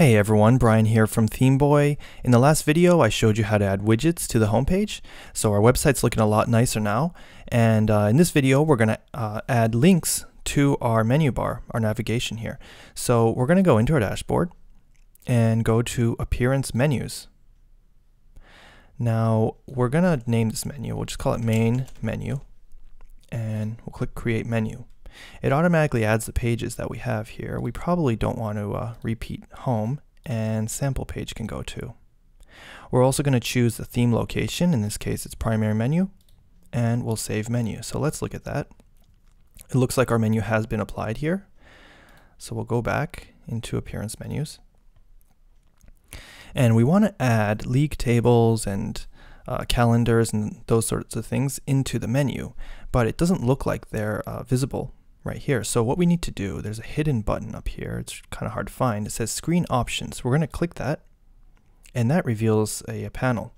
Hey everyone, Brian here from Themeboy. In the last video, I showed you how to add widgets to the homepage. So our website's looking a lot nicer now. And uh, in this video, we're going to uh, add links to our menu bar, our navigation here. So we're going to go into our dashboard and go to Appearance Menus. Now we're going to name this menu. We'll just call it Main Menu. And we'll click Create Menu. It automatically adds the pages that we have here. We probably don't want to uh, repeat home and sample page can go to. We're also going to choose the theme location. In this case, it's primary menu and we'll save menu. So let's look at that. It looks like our menu has been applied here. So we'll go back into appearance menus. And we want to add league tables and uh, calendars and those sorts of things into the menu, but it doesn't look like they're uh, visible right here. So what we need to do, there's a hidden button up here. It's kind of hard to find. It says screen options. We're going to click that and that reveals a, a, panel.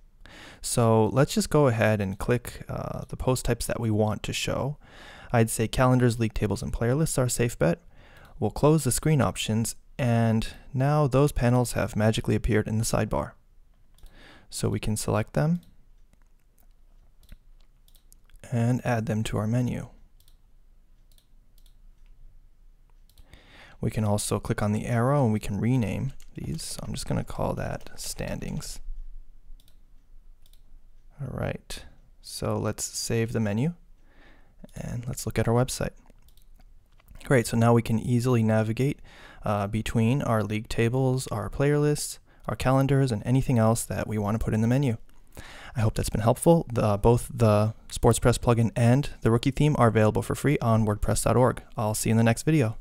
So let's just go ahead and click uh, the post types that we want to show. I'd say calendars, league tables, and player lists are safe bet. We'll close the screen options and now those panels have magically appeared in the sidebar. So we can select them and add them to our menu. We can also click on the arrow and we can rename these. So I'm just going to call that standings. All right, so let's save the menu and let's look at our website. Great, so now we can easily navigate uh, between our league tables, our player lists, our calendars, and anything else that we want to put in the menu. I hope that's been helpful. The, both the SportsPress plugin and the rookie theme are available for free on WordPress.org. I'll see you in the next video.